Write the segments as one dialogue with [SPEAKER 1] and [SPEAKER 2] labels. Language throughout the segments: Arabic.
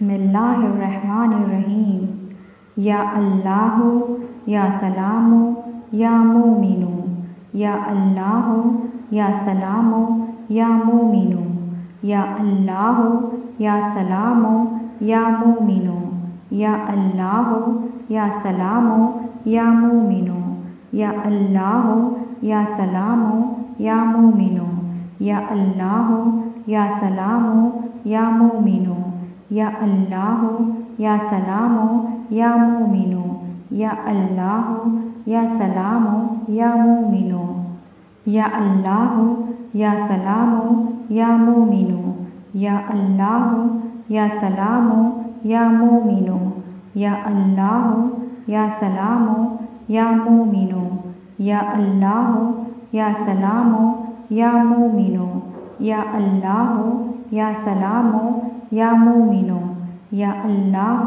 [SPEAKER 1] بسم الله الرحمن الرحيم يا الله يا سلام يا مؤمن يا الله يا سلام يا مؤمن يا الله يا سلام يا مؤمن يا الله يا سلام يا مؤمن يا الله يا سلام يا مؤمن يا الله يا سلام يا مؤمن يا الله یا سلام یا مؤمن. يا الله یا سلام یا مؤمن. يا الله یا سلام یا مؤمن. يا الله یا سلام یا مؤمن. يا الله یا سلام یا مؤمن. يا الله یا سلام یا مؤمن. يا الله یا سلام يا مؤمنو يا الله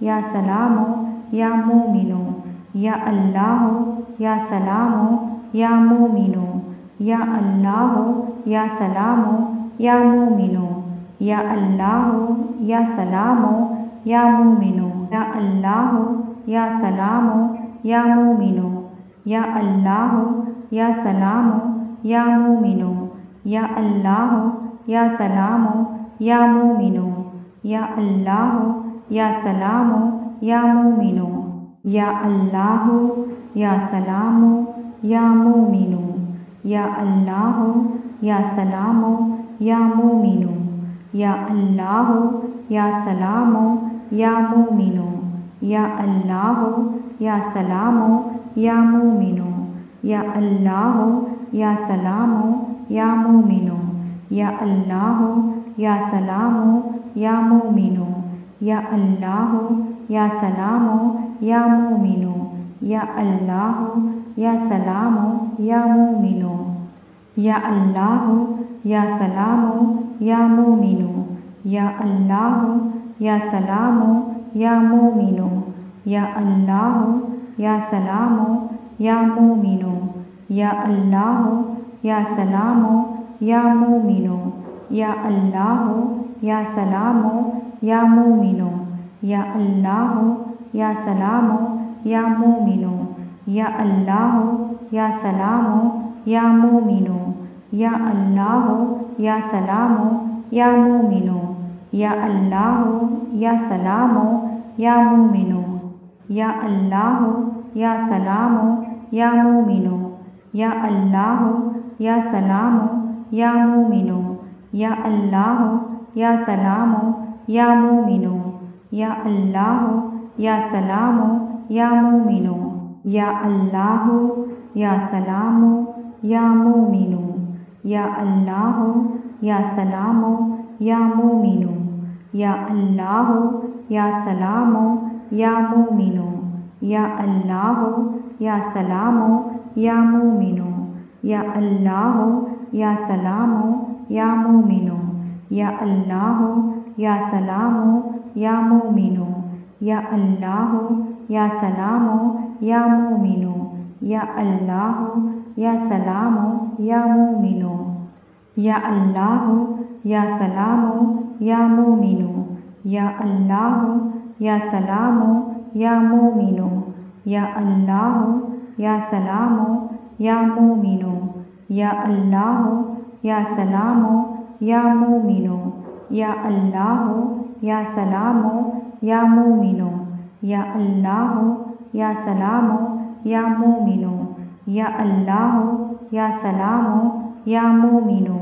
[SPEAKER 1] يا سلام يا مؤمنو يا الله يا سلام يا مؤمنو يا الله يا سلام يا مؤمنو يا الله يا سلام يا مؤمنو يا الله يا سلام يا مؤمنو يا الله يا سلام يا مؤمنو يا الله يا سلام يا مؤمنو يا الله يا سلام يا مؤمنو يا الله يا سلام يا مؤمنو يا الله يا سلام يا مؤمنو يا الله يا سلام يا مؤمنو يا الله يا سلام يا مؤمنو يا الله يا سلام يا مومنو يا الله يا سلام يا مؤمن يا الله يا سلام يا مؤمن يا الله يا سلام يا مؤمن يا الله يا سلام يا مؤمن يا الله يا سلام يا مؤمن يا الله يا سلام يا مؤمن يا الله يا سلام يا مؤمن. يا الله يا سلام يا مؤمن. يا الله يا سلام يا مؤمن. يا الله يا سلام يا مؤمن. يا الله يا سلام يا مؤمن. يا الله يا سلام يا مؤمن. يا الله يا سلام يا مؤمن. يا الله يا سلام يا مؤمن. يا الله يا سلام يا مؤمن يا الله يا سلام يا مؤمن يا الله يا سلام يا مؤمن يا الله يا سلام يا مؤمن يا الله يا سلام يا مؤمن يا الله يا سلام يا مؤمن يا الله يا سلام يا مؤمن يا الله يا سلام يا مؤمن يا الله يا سلام يا مؤمن يا الله يا سلام يا مؤمن يا الله يا سلام يا مؤمن يا الله يا سلام يا مؤمن يا الله يا سلام يا مؤمن يا الله یا سلام ہو یا مومنو یا اللہ ہو یا سلام ہو یا مومنو یا اللہ ہو یا سلام ہو یا مومنو یا اللہ ہو یا سلام ہو یا مومنو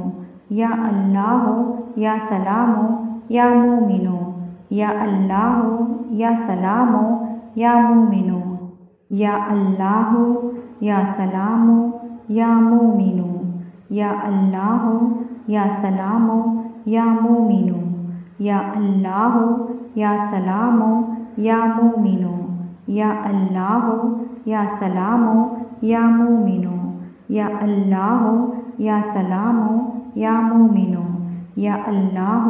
[SPEAKER 1] یا اللہ ہو یا سلام ہو یا مومنو یا اللہ ہو یا سلام ہو یا مومنو یا اللہ ہو یا سلام ہو یا مومنو يا الله يا سلام يا مؤمن. يا الله يا سلام يا مؤمن. يا الله يا سلام يا مؤمن. يا الله يا سلام يا مؤمن. يا الله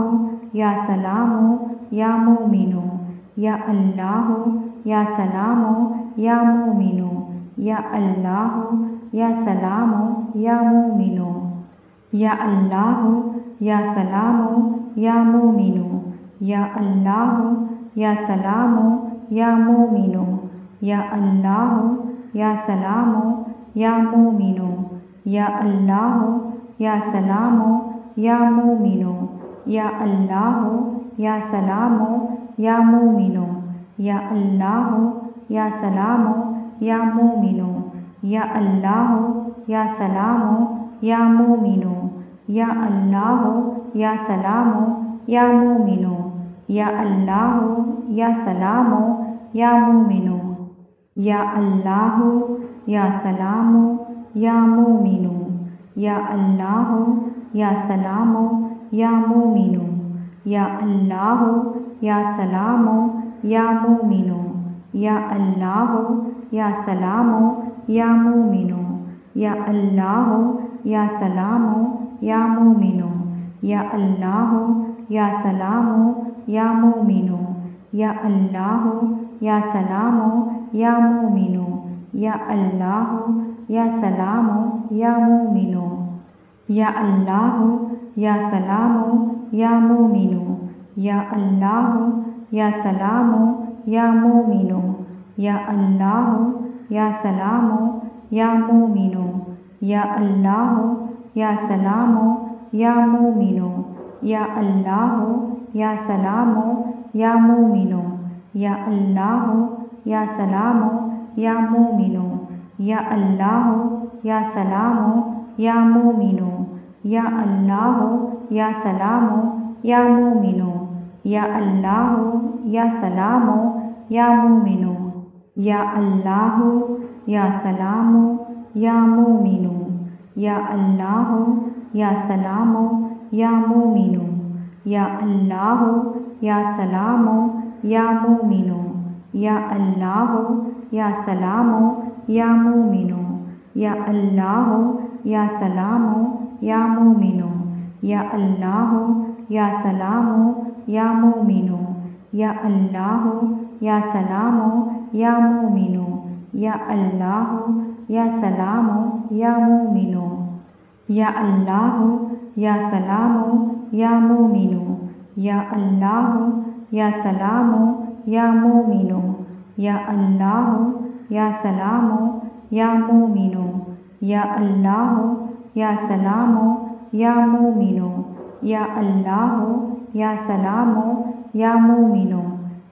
[SPEAKER 1] يا سلام يا مؤمن. يا الله يا سلام يا مؤمن. يا الله یا سلام ہو یا مومنو یا اللہ ہو یا سلام ہو یا مومنو یا اللہ ہو یا سلام ہو یا مومنو یا اللہ ہو یا سلام ہو یا مومنو یا اللہ ہو یا سلام ہو یا مومنو یا اللہ ہو یا سلام ہو یا مومنو یا اللہ ہو یا سلام ہو یا مومنو یا اللہ یا سلام یا مؤمن. یا اللہ یا سلام یا مؤمن. یا اللہ یا سلام یا مؤمن. یا اللہ یا سلام یا مؤمن. یا اللہ یا سلام یا مؤمن. یا اللہ یا سلام یا مؤمن. یا اللہ یا سلام يا مؤمنو يا الله يا سلام يا مؤمنو يا الله يا سلام يا مؤمنو يا الله يا سلام يا مؤمنو يا الله يا سلام يا مؤمنو يا الله يا سلام يا مؤمنو يا الله يا سلام يا مؤمن يا الله يا سلام يا مؤمن يا الله يا سلام يا مؤمن يا الله يا سلام يا مؤمن يا الله يا سلام يا مؤمن يا الله يا سلام يا مؤمن يا الله يا سلام يا مؤمن يا الله يا سلام يا مؤمن. يا الله يا سلام يا مؤمن. يا الله يا سلام يا مؤمن. يا الله يا سلام يا مؤمن. يا الله يا سلام يا مؤمن. يا الله يا سلام يا مؤمن. يا الله يا سلام يا مؤمن. يا الله يا سلام یا مومنو، یا اللہ، یا سلام، یا مومنو، یا اللہ، یا سلام، یا مومنو، یا اللہ، یا سلام، یا مومنو، یا اللہ، یا سلام، یا مومنو، یا اللہ، یا سلام، یا مومنو، یا اللہ، یا سلام، یا مومنو،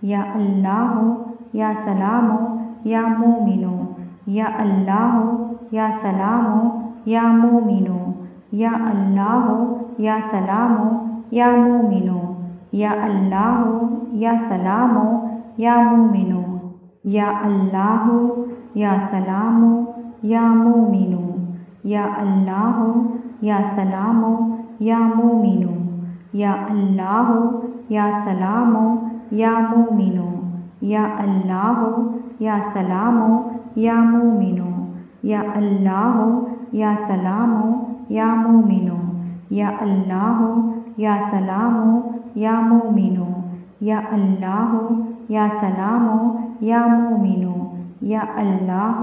[SPEAKER 1] یا اللہ يا سلام يا مؤمنو يا الله يا سلام يا مؤمنو يا الله يا سلام يا مؤمنو يا الله يا سلام يا مؤمنو يا الله يا سلام يا مؤمنو يا الله يا سلام يا مؤمنو يا الله يا سلام يا مؤمنو يا الله يا سلام يا مؤمن. يا الله يا سلام يا مؤمن. يا الله يا سلام يا مؤمن. يا الله يا سلام يا مؤمن. يا الله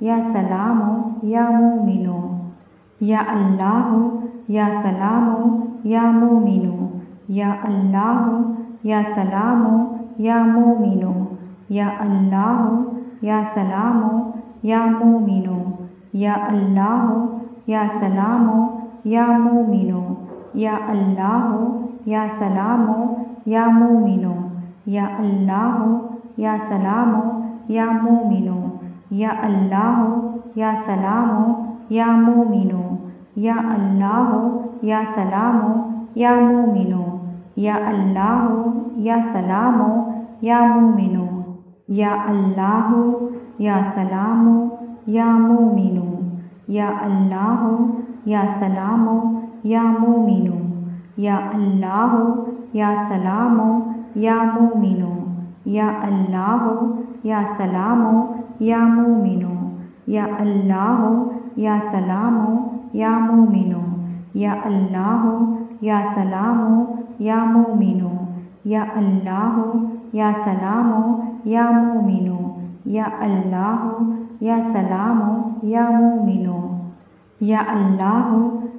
[SPEAKER 1] يا سلام يا مؤمن. يا الله يا سلام يا مؤمن. يا الله يا سلام یا مومنو یا اللہ یا سلام یا مومنو یا اللہ یا سلام یا مومنو یا اللہ یا سلام یا مومنو یا اللہ یا سلام یا مومنو یا اللہ یا سلام یا مومنو یا اللہ یا سلام یا مومنو یا اللہ یا سلام یا مومنو يا مومنو يا الله يا سلام يا مومنو يا الله يا سلام يا مومنو يا الله يا سلام يا مومنو يا الله يا سلام يا مومنو يا الله يا سلام يا مومنو يا الله يا سلام يا مومنو يا الله یا سلام یا مومنو یا اللہ یا سلام یا مومنو یا اللہ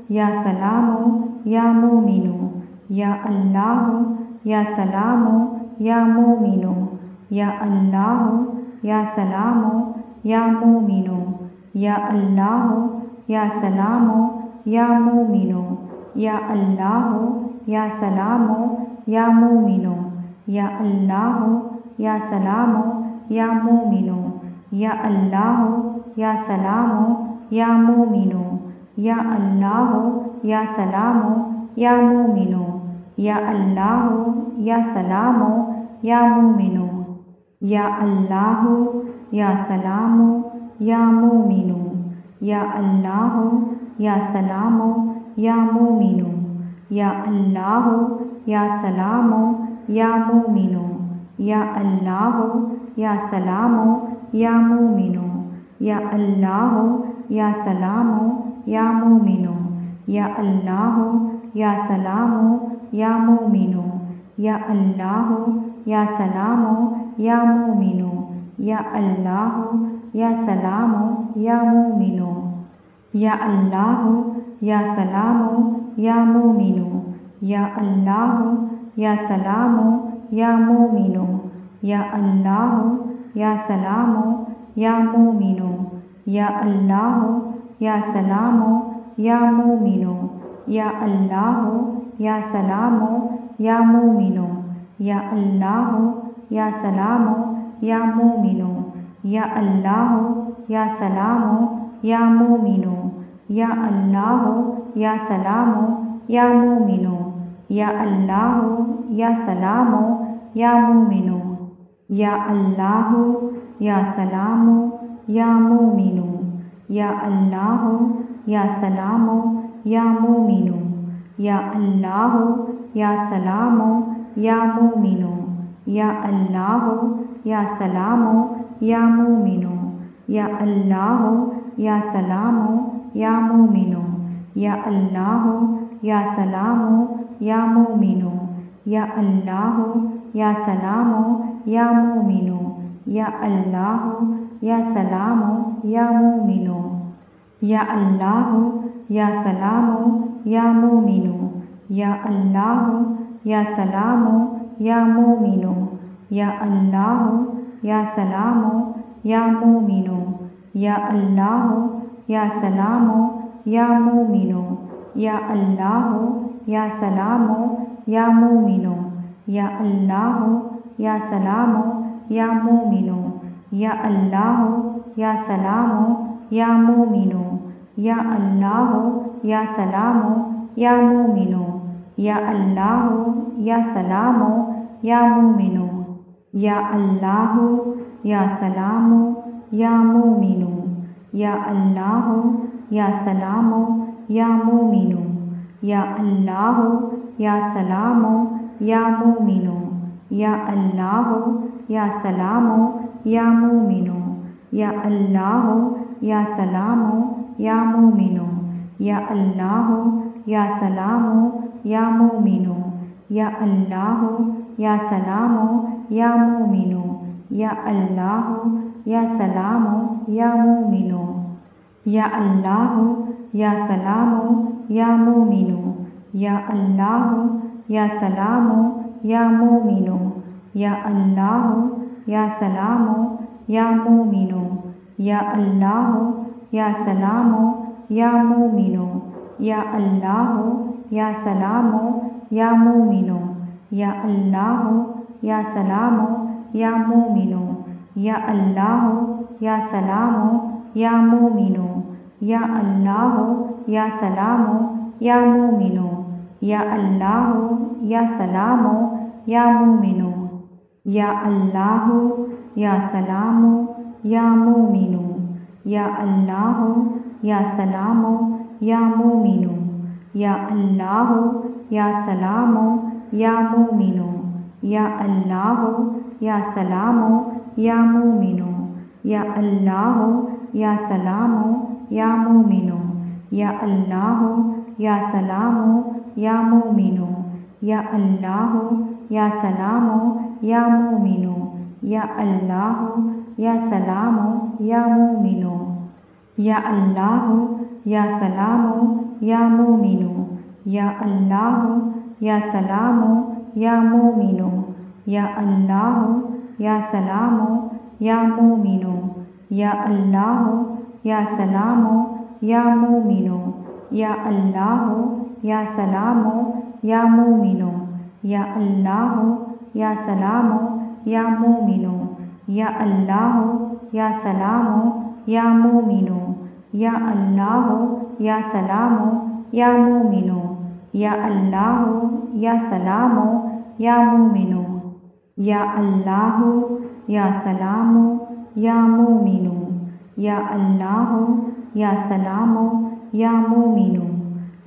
[SPEAKER 1] یا سلام یا مومنو یا اللہ یا سلام یا مومنو یا اللہ یا سلام یا مومنو یا اللہ یا سلام یا مومنو یا اللہ یا سلام یا مومنو يا الله يا سلام يا یا يا الله يا سلام يا یا اللہ ہو یا سلام ہو یا مومنو یا اللہ ہو یا سلام ہو یا مومنو یا اللہ ہو یا سلام ہو یا مومنو یا اللہ ہو یا سلام ہو یا مومنو یا اللہ ہو یا سلام يا مؤمنو يا الله يا سلام يا مؤمنو يا الله يا سلام يا مؤمنو يا الله يا سلام يا مؤمنو يا الله يا سلام يا مؤمنو يا الله يا سلام يا مؤمنو يا الله يا سلام يا مومنو يا الله يا سلام يا مؤمن يا الله يا سلام يا مؤمن يا الله يا سلام يا مؤمن يا الله يا سلام يا مؤمن يا الله يا سلام يا مؤمن يا الله يا سلام يا مؤمن يا الله يا سلام يا مؤمن. يا الله يا سلام يا مؤمن. يا الله يا سلام يا مؤمن. يا الله يا سلام يا مؤمن. يا الله يا سلام يا مؤمن. يا الله يا سلام يا مؤمن. يا الله يا سلام يا مؤمن. يا الله يا سلام يا مومنو يا الله يا سلام يا مومنو يا الله يا سلام يا مومنو يا الله يا سلام يا مومنو يا الله يا سلام يا مومنو يا الله يا سلام يا مومنو يا الله يا سلام يا مومنو يا الله یا سلام ہو یا مومنو، یا اللہ ہو یا سلام ہو یا مومنو، یا اللہ ہو یا سلام ہو یا مومنو، یا اللہ ہو یا سلام ہو یا مومنو، یا اللہ ہو یا سلام ہو یا مومنو، یا اللہ ہو یا سلام ہو یا مومنو، یا اللہ ہو یا سلام ہو یا مومنو۔ يا الله يا سلام يا مؤمن يا الله يا سلام يا مؤمن يا الله يا سلام يا مؤمن يا الله يا سلام يا مؤمن يا الله يا سلام يا مؤمن يا الله يا سلام يا مؤمن يا الله يا سلام يا مؤمن يا الله يا سلام يا مؤمن يا الله يا سلام يا مؤمن يا الله يا سلام يا مؤمن يا الله يا سلام يا مؤمن يا الله يا سلام يا مؤمن يا الله يا سلام يا مؤمن يا الله يا سلام يا مؤمن يا الله يا سلام يا مؤمن يا الله يا سلام يا مؤمن يا الله يا سلام يا مؤمن يا الله يا سلام يا مؤمن يا الله يا سلام يا مؤمن يا الله يا سلام يا مؤمن. يا الله يا سلام يا مؤمن. يا الله يا سلام يا مؤمن. يا الله يا سلام يا مؤمن. يا الله يا سلام يا مؤمن. يا الله يا سلام يا مؤمن. يا الله يا سلام يا مؤمن. يا الله يا سلام يا مومنو يا الله يا سلام يا مومنو يا الله يا سلام يا مومنو يا الله يا سلام يا مومنو يا الله يا سلام يا مومنو يا الله يا سلام يا مومنو يا الله يا سلام يا مومنو يا الله يا سلام يا مؤمن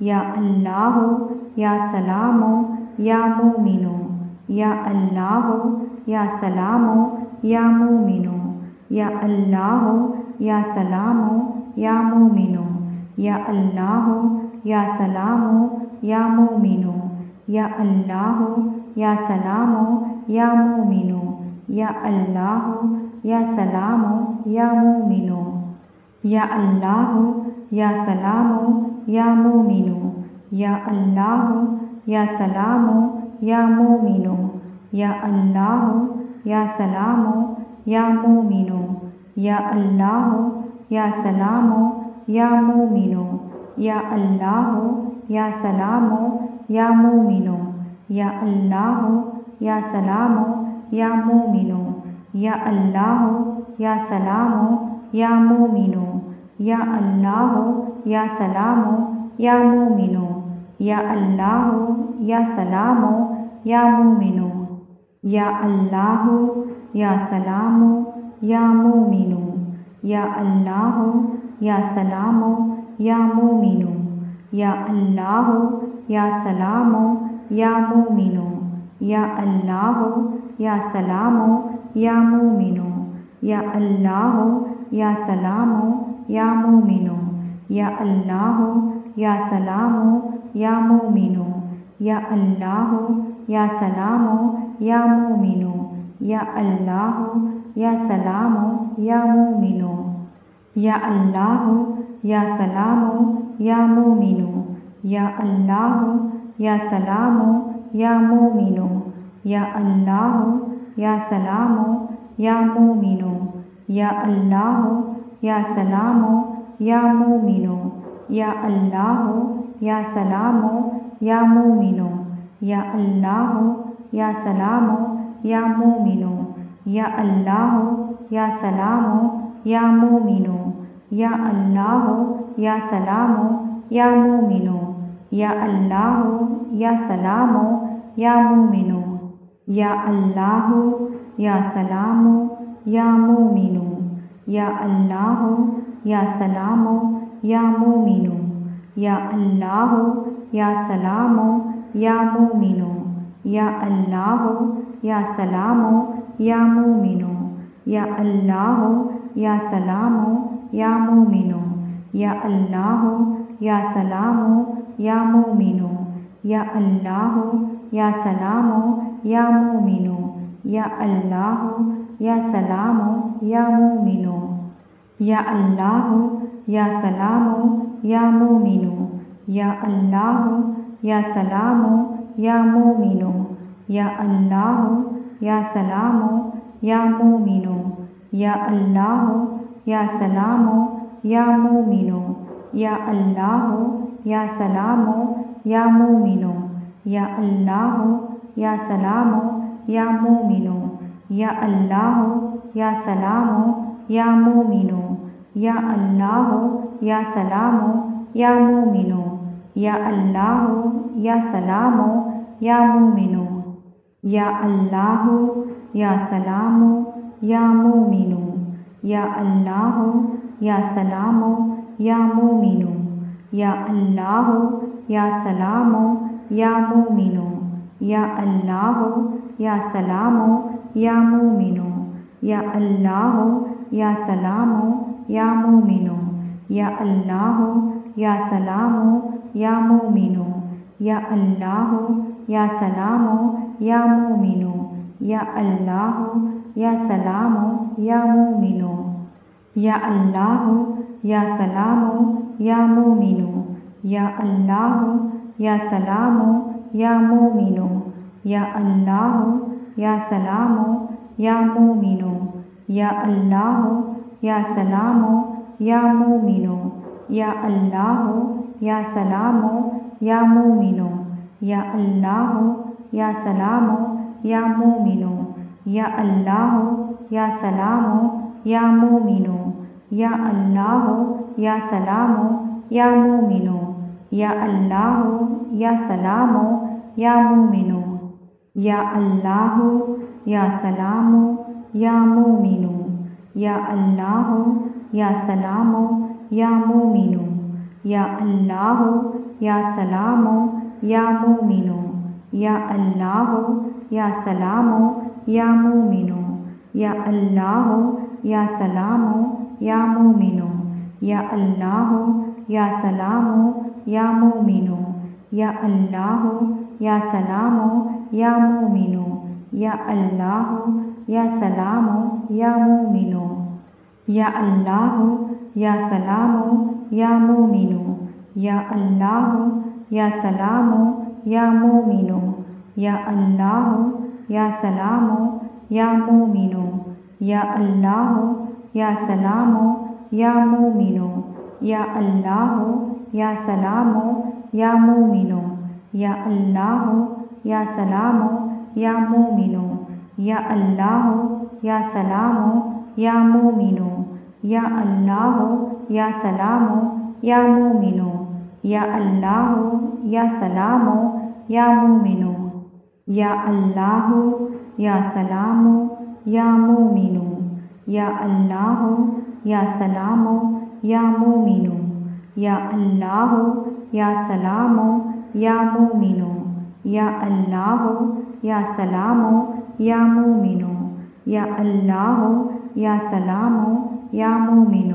[SPEAKER 1] يا الله يا سلام يا مؤمن يا الله يا سلام يا مؤمن يا الله يا سلام يا مؤمن يا الله يا سلام يا مؤمن يا الله يا سلام يا مؤمن يا الله يا سلام يا مؤمن. يا الله يا سلام يا مؤمن. يا الله يا سلام يا مؤمن. يا الله يا سلام يا مؤمن. يا الله يا سلام يا مؤمن. يا الله يا سلام يا مؤمن. يا الله يا سلام يا مؤمن. يا الله يا سلام يا مؤمنو يا الله يا سلام يا مؤمنو يا الله يا سلام يا مؤمنو يا الله يا سلام يا مؤمنو يا الله يا سلام يا مؤمنو يا الله يا سلام يا مؤمنو يا الله يا سلام يا مؤمن يا الله يا سلام يا مؤمن يا الله يا سلام يا مؤمن يا الله يا سلام يا مؤمن يا الله يا سلام يا مؤمن يا الله يا سلام يا مؤمن يا الله يا سلام يا مؤمن يا الله يا سلام يا مؤمن. يا الله يا سلام يا مؤمن. يا الله يا سلام يا مؤمن. يا الله يا سلام يا مؤمن. يا الله يا سلام يا مؤمن. يا الله يا سلام يا مؤمن. يا الله يا سلام يا مؤمن. يا الله يا سلام يا مؤمنو يا الله يا سلام يا مؤمنو يا الله يا سلام يا مؤمنو يا الله يا سلام يا مؤمنو يا الله يا سلام يا مؤمنو يا الله يا سلام يا مؤمنو يا الله يا سلام يا مومنو. يا الله یا سلام ہو یا مومنو یا اللہ ہو یا سلام ہو یا مومنو یا اللہ ہو یا سلام ہو یا مومنو یا اللہ ہو یا سلام ہو یا مومنو یا اللہ ہو یا سلام ہو یا مومنو یا اللہ ہو یا سلام ہو یا مومنو یا اللہ ہو یا سلام ہو یا مومنو یا اللہ یا سلام یا مؤمن. یا اللہ یا سلام یا مؤمن. یا اللہ یا سلام یا مؤمن. یا اللہ یا سلام یا مؤمن. یا اللہ یا سلام یا مؤمن. یا اللہ یا سلام یا مؤمن. یا اللہ یا سلام يا مؤمنو يا الله يا سلام يا مؤمنو يا الله يا سلام يا مؤمنو يا الله يا سلام يا مؤمنو يا الله يا سلام يا مؤمنو يا الله يا سلام يا مؤمنو يا الله يا سلام يا مؤمن يا الله يا سلام يا مؤمن يا الله يا سلام يا مؤمن يا الله يا سلام يا مؤمن يا الله يا سلام يا مؤمن يا الله يا سلام يا مؤمن يا الله يا سلام يا مؤمن يا الله يا سلام يا مؤمن. يا الله يا سلام يا مؤمن. يا الله يا سلام يا مؤمن. يا الله يا سلام يا مؤمن. يا الله يا سلام يا مؤمن. يا الله يا سلام يا مؤمن. يا الله يا سلام يا مؤمن. يا الله يا سلام یا مومنو یا اللہ ہو یا سلام ہو یا مومنو یا اللہ ہو یا سلام ہو یا مومنو یا اللہ ہو یا سلام ہو یا مومنو یا اللہ ہو یا سلام ہو یا مومنو یا اللہ ہو یا سلام ہو یا مومنو یا اللہ ہو یا سلام ہو یا مومنو یا اللہ ہو يا سلام يا مؤمن يا الله يا سلام يا مؤمن يا الله يا سلام يا مؤمن يا الله يا سلام يا مؤمن يا الله يا سلام يا مؤمن يا الله يا سلام يا مؤمن يا الله يا سلام يا مؤمن. يا الله یا سلام یا مؤمن. يا الله یا سلام یا مؤمن.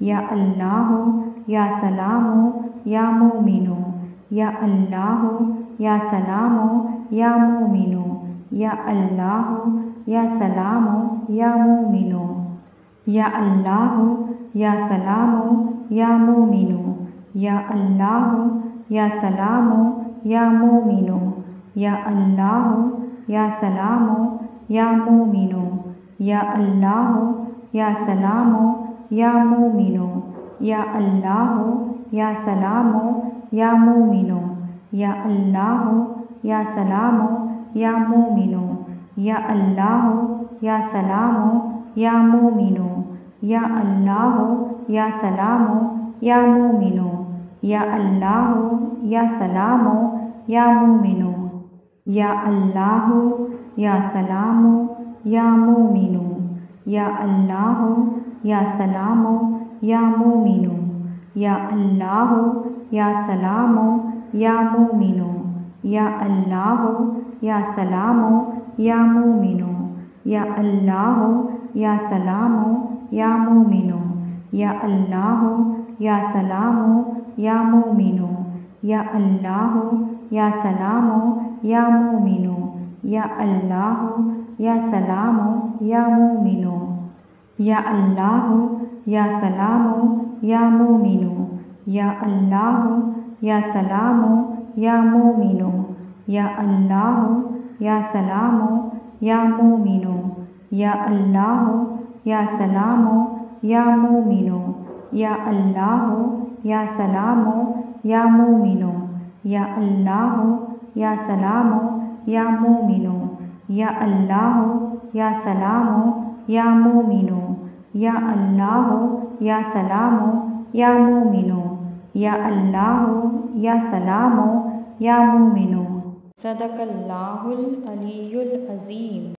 [SPEAKER 1] يا الله یا سلام یا مؤمن. يا الله یا سلام یا مؤمن. يا الله یا سلام یا مؤمن. يا الله یا سلام یا مؤمن. يا الله یا سلام یا مومن یا مومنو، یا اللہ، يا سلام، يا مؤمن، يا الله، يا سلام، يا مؤمن، يا الله، يا سلام، يا مؤمن، يا الله، يا سلام، يا مؤمن، يا الله، يا سلام، يا مؤمن، يا الله، يا سلام، يا مؤمن. يا الله يا سلام يا مؤمن. يا الله يا سلام يا مؤمن. يا الله يا سلام يا مؤمن. يا الله يا سلام يا مؤمن. يا الله يا سلام يا مؤمن. يا الله يا سلام يا مؤمن. يا الله يا سلام يا مؤمن يا الله يا سلام يا مؤمن يا الله يا سلام يا مؤمن. يا الله يا سلام يا مؤمن. يا الله يا سلام يا مؤمن. يا الله يا سلام يا مؤمن. يا الله یا سلام يا مؤمن. يا الله يا سلام يا مؤمن يا الله يا سلام يا مؤمن يا الله يا سلام يا مؤمن يا الله يا سلام يا مؤمن يا الله يا سلام يا مؤمن. صدق الله العلي العظيم.